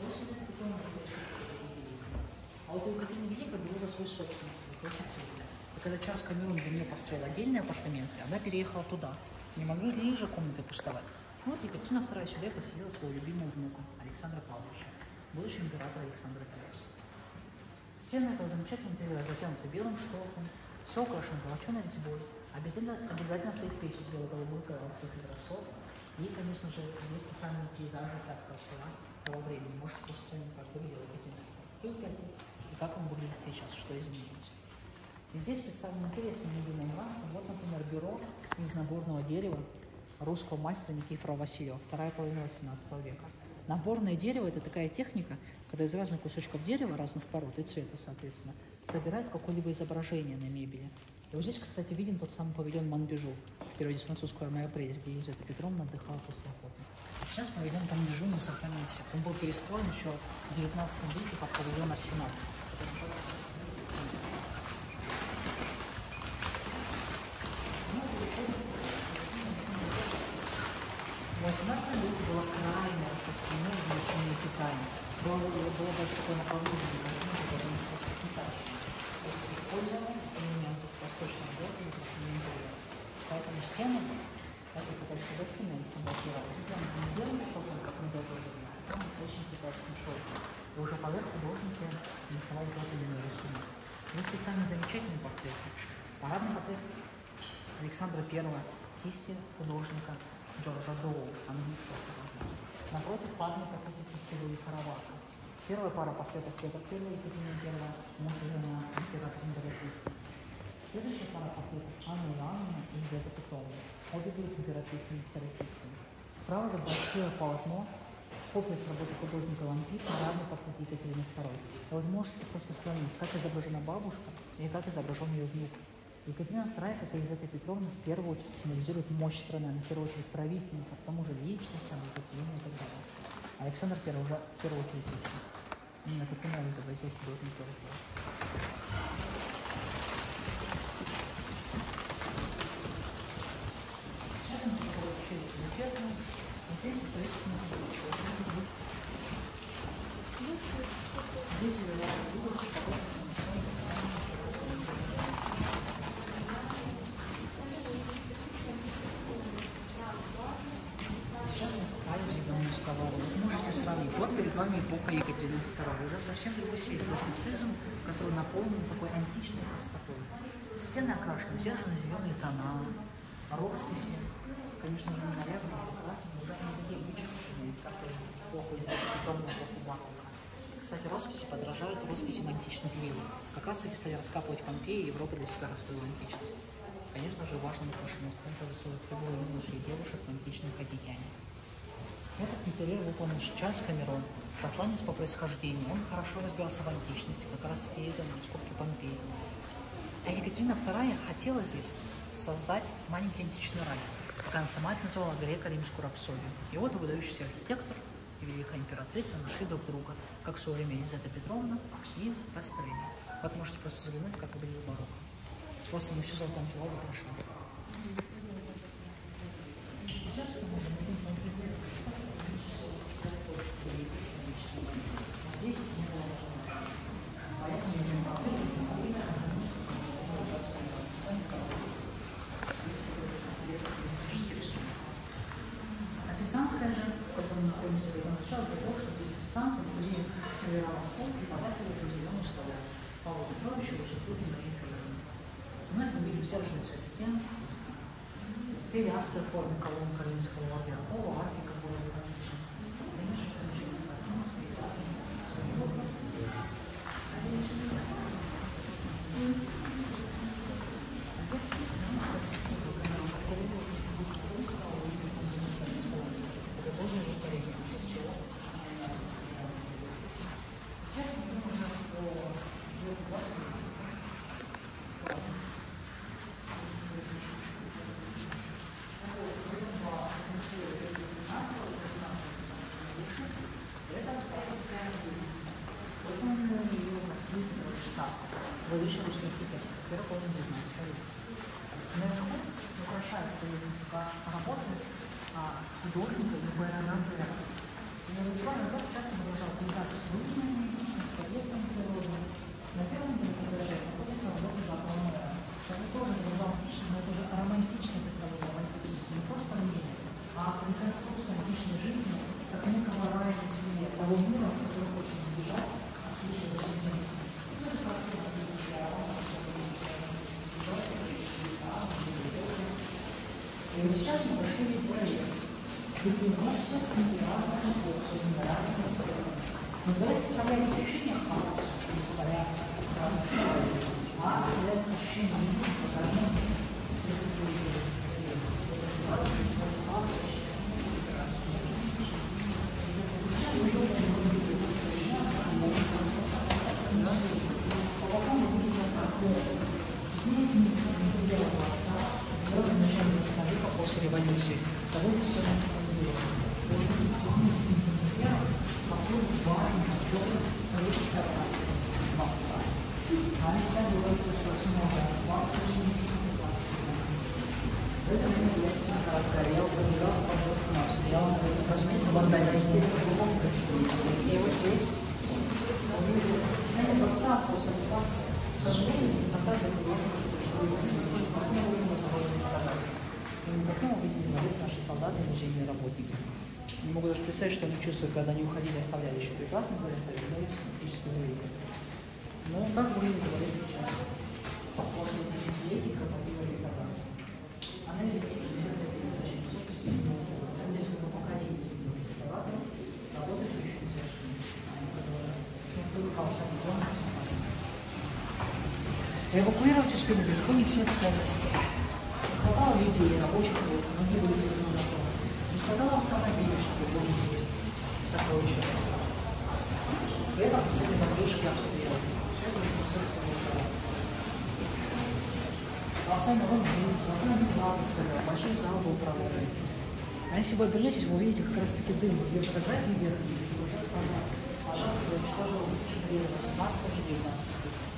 Этого потом А вот у Екатерины Великой был уже свой собственность, классицизм. И когда Чарльз Камерон для нее построил отдельные апартаменты, она переехала туда. Не могли ли же комнаты пустовать? Вот Екатерина II сюда поселила своего любимого внука Александра Павловича, будущего императора Александра I. Стены этого замечательного интерьера затянуты белым штофом, все украшено золоченой резьбой. Обязательно, обязательно стоит печь из бело-голубых голландских изразцов. И, конечно же, здесь специальные пейзажи царского села того времени. Можете представить, как выглядел Екатеринский и как он выглядит сейчас, что изменилось. И здесь представлены интересные мебельные массы. Вот, например, бюро из наборного дерева русского мастера Никифора Васильева, вторая половина 18 века. Наборное дерево – это такая техника, когда из разных кусочков дерева, разных пород и цвета, соответственно, собирают какое-либо изображение на мебели. И вот здесь, кстати, виден тот самый павильон Монбежу, в переводе с французского «Моя прелесть», где Елизавета Петровна отдыхала после охоты. Сейчас павильон Монбежу не сохранился. Он был перестроен еще в 19 веке под павильон Арсенал. В 18 веке было крайне распространено изучение Китая. Было, было даже такое направление, потому что Китай. То есть использовал элементов восточного блока для интерьера. Поэтому стены это китайская гостиная Александра Первого. не делали шелком, как мы говорили, а сам настоящим китайским шелком. И уже поверх художники рисовали тот или иной рисунок. Есть специально замечательный портрет. Портрет Александра Первого, кисти художника Джорджа Доу, английского художника. Напротив парный портрет кисти Луи Каравака. Первая пара портретов Петра Первого, Екатерина Первая, муж и жена императора императрицы. Следующая пара портретов Анна Иоанновна и Елизавета Петровна. Обе были императрицами всероссийскими. Справа же большое полотно копия с работы художника Лампи, парадный портрет Екатерины II. И вот можете просто сравнить, как изображена бабушка и как изображен ее внук. Екатерина II, как и Елизавета Петровна, в первую очередь символизирует мощь страны, она в первую очередь правительница, к тому же личность, там, Екатерина и так далее. Александр I уже в первую очередь личность. Именно таким он изобразил художник тоже. Сейчас мы покажем через замечательно. Здесь исторический Здесь Сейчас я покажу зеленую столовую. Вы можете сравнить. Вот перед вами эпоха Екатерины II. Уже совсем другой стиль. Классицизм, который наполнен такой античной простотой. Стены окрашены, сдержаны зеленые тона, росписи. Конечно же, нарядные, прекрасные, уже такие вычеркнутые, как эпоху Петровну, эпоху барокко. Кстати, росписи подражают росписям античных вилл. Как раз таки стали раскапывать Помпеи, и Европа для себя раскрыла античность. Конечно же, важным украшением центра рисуют фигуры юношей и девушек в античных одеяниях. Этот интерьер выполнен Чарльз Камерон, шотландец по происхождению. Он хорошо разбирался в античности, как раз таки ездил на раскопки Помпеи. А Екатерина II хотела здесь создать маленький античный рай, как она сама это называла греко-римскую рапсодию. И вот выдающийся архитектор великая императрица нашли друг друга, как в свое время Елизавета Петровна и Растрелли. Вот можете просто заглянуть, как выглядел барокко. Просто мы все золотом прошли. Сейчас мы можем Здесь не Официантская же, в которой мы находимся, предназначалась для того, чтобы здесь официанты могли сервировать стол и подать его в зеленую столовую. Павлу Петровичу, его супруге Марии Федоровне. Вновь мы видим сдержанный цвет стен, пилястры в форме колонн Каринского лагеря, полуарктика в вывешивочных этикет. Первый полный бизнес стоит. Наверху украшается работы а, художника Любера Нандера. Я называю, как часто выражал организацию своими личностью, Но вы составляете ощущение хаоса, несмотря на а создает ощущение единства, после революции, тогда Они стали говорить, что много, вас очень действительно За это время я сильно разгорел, пробегался по бошкам, обстрел, разумеется, вандализм. И вот здесь состояние дворца после оккупации, к сожалению, фантазия художника, что его Именно потом увидели на солдаты и музейные работники. Не могу даже представить, что они чувствуют, когда они уходили, оставляли еще прекрасно говорят, но есть фактически зрение. Но как будем говорить сейчас, после десятилетий кропотливой реставрации. Она идет уже 60 лет зачем собственности, уже несколько поколений среди реставраторов, работают еще не совершенно. Они продолжаются. Сейчас вырубался Эвакуировать успели далеко не все ценности. Не хватало людей, рабочих рук, многие были без монопола. Не хватало автомобилей, чтобы вывезти сокровища леса. При этом последние бомбежки обстрелы. Это не способствовало операции. Колоссальный сказал, большой зал был проводен. А если вы обернетесь, вы увидите как раз таки дым. Две фотографии вверх, изображают пожар. Пожар, уничтожил в 18 и 19 веках.